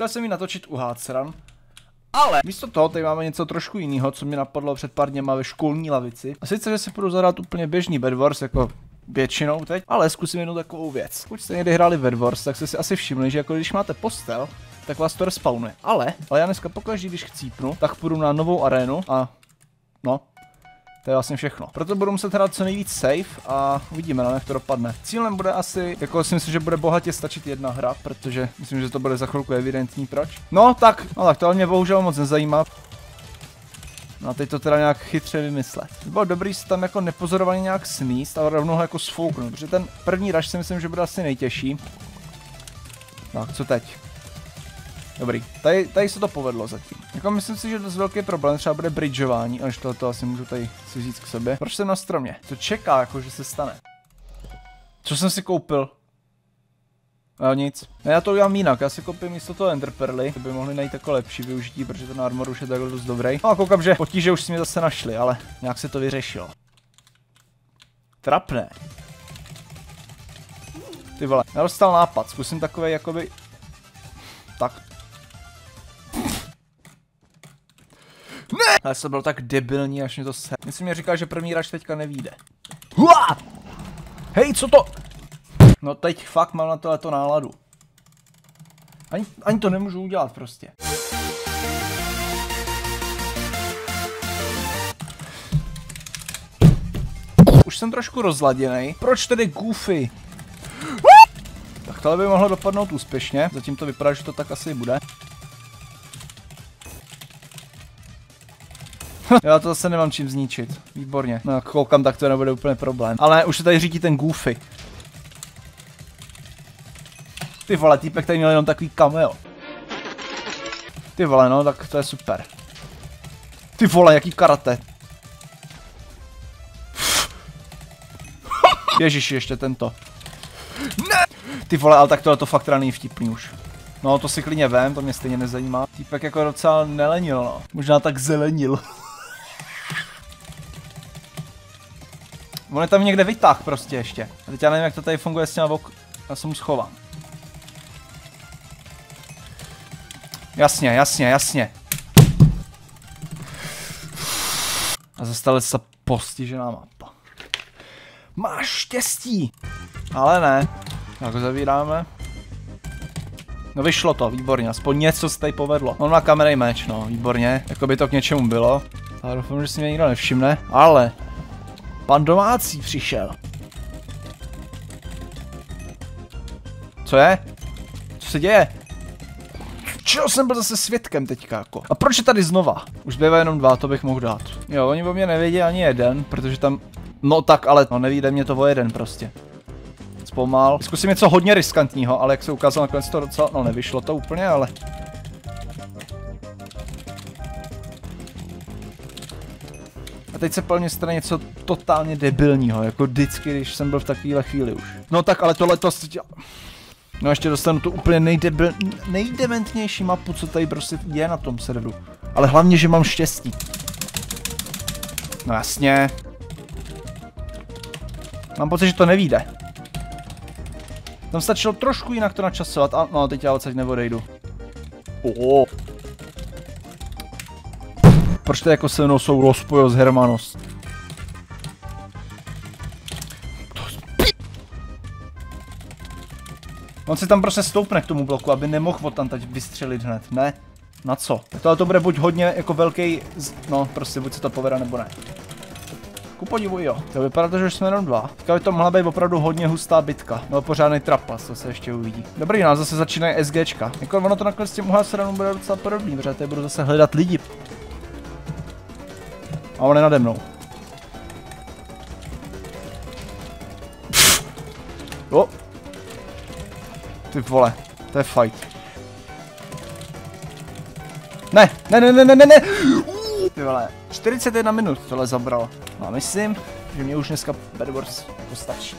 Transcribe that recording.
Chtěl jsem ji natočit u Hácran, ale místo toho tady máme něco trošku jiného, co mi napadlo před pár dněma ve školní lavici. A sice, že si budu zahrát úplně běžný Bedwars, jako většinou teď, ale zkusím jednu takovou věc. Pokud jste někdy hráli Bedwars, tak jste si asi všimli, že jako když máte postel, tak vás to respawnuje. Ale, ale já dneska pokaždé, když chcípnu, tak půjdu na novou arénu a no, to je vlastně všechno. Proto budu muset hrát co nejvíc safe a uvidíme, no, jak to dopadne. Cílem bude asi, jako si myslím, že bude bohatě stačit jedna hra, protože myslím, že to bude za chvilku evidentní proč. No tak, no tak to mě bohužel moc nezajímá. No a teď to teda nějak chytře vymyslet. Bylo dobrý se tam jako nepozorovaně nějak smíst a rovnou ho jako sfouknout, protože ten první rush si myslím, že bude asi nejtěžší. Tak, co teď? Dobrý, tady, tady se to povedlo zatím. Jako myslím si, že dost velký problém třeba bude bridgeování, až to, to asi můžu tady si říct k sobě. Proč jsem na stromě? To čeká, jako že se stane. Co jsem si koupil? No nic. Ne, já to udělám jinak, já si koupím místo toho enderperly, to by mohli najít jako lepší využití, protože ten armor už je takhle dost dobrý. No a koukám, že potíže už si mě zase našli, ale nějak se to vyřešilo. Trapné. Ty vole, já dostal nápad, zkusím takový jakoby... Tak, Ne! Já jsem byl tak debilní, až mě to se... Myslím, mě říkal, že první raž teďka nevíde. Hua! Hej, co to? No teď fakt mám na tohleto náladu. Ani, ani to nemůžu udělat prostě. Už jsem trošku rozladěný. Proč tedy Goofy? Tak tohle by mohlo dopadnout úspěšně. Zatím to vypadá, že to tak asi bude. Já to zase nemám čím zničit. Výborně. No, koukám, tak to nebude úplně problém. Ale už se tady řídí ten Goofy. Ty vole, týpek tady měl jenom takový cameo. Ty vole, no, tak to je super. Ty vole, jaký karate. Ježiši, ještě tento. Ne! Ty vole, ale tak tohle to fakt není vtipný už. No, to si klidně vem, to mě stejně nezajímá. Týpek jako docela nelenil, no. Možná tak zelenil. On je tam někde vytah prostě ještě. A teď já nevím, jak to tady funguje s těma vok... Já se mu schovám. Jasně, jasně, jasně. A zastali se postižená mapa. Máš štěstí! Ale ne. Tak zavíráme. No vyšlo to, výborně, aspoň něco se tady povedlo. On má kamerej meč, no, výborně, jako by to k něčemu bylo. Ale doufám, že si mě nikdo nevšimne, ale Pan domácí přišel. Co je? Co se děje? Čeho jsem byl zase svědkem teďka jako? A proč je tady znova? Už zbývá jenom dva, to bych mohl dát. Jo, oni o mě nevědí ani jeden, protože tam... No tak, ale no nevíde mě to o jeden prostě. Zpomal. Zkusím něco hodně riskantního, ale jak se ukázalo nakonec to docela... No nevyšlo to úplně, ale... teď se plně stane něco totálně debilního, jako vždycky, když jsem byl v takovéhle chvíli už. No tak, ale tohle to... No ještě dostanu tu úplně nejdebil, nejdementnější mapu, co tady prostě je na tom serveru. Ale hlavně, že mám štěstí. No jasně. Mám pocit, že to nevíde. Tam stačilo trošku jinak to načasovat. A no, teď já odsaď neodejdu. Oh proč to jako se mnou jsou rozpojo z Hermanos? On si tam prostě stoupne k tomu bloku, aby nemohl tam teď vystřelit hned, ne? Na co? Tohle to bude buď hodně jako velký, no prostě buď se to povede nebo ne. Ku podivu jo. To vypadá to, že jsme jenom dva. Teďka by to mohla být opravdu hodně hustá bitka. No pořádný trapas, to se ještě uvidí. Dobrý, nás zase začínají SGčka. Jako ono to nakonec s tím uhásranou bude docela podobný, protože tady budu zase hledat lidi. A on je nade mnou. O. Ty vole, to je fight. Ne, ne, ne, ne, ne, ne, ne. Ty vole, 41 minut tohle zabralo. No a myslím, že mě už dneska Bad Wars postačí.